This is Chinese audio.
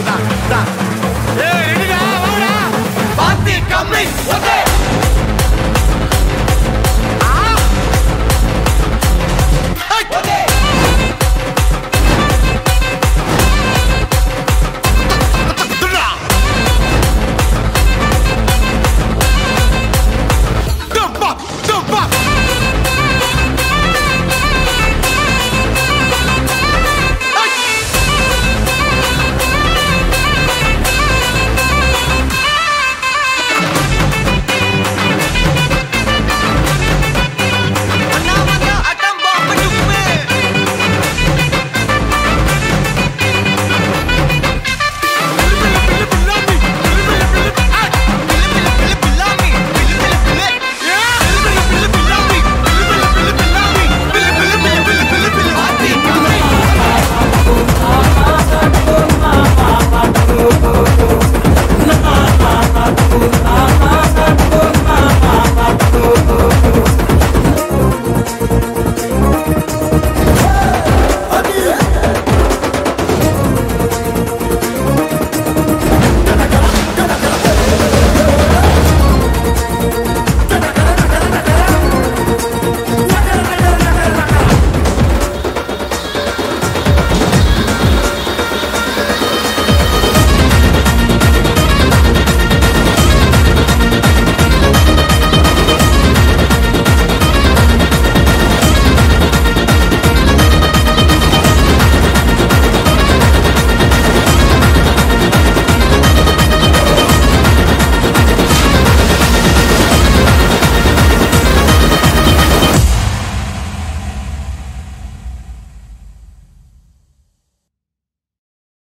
对吧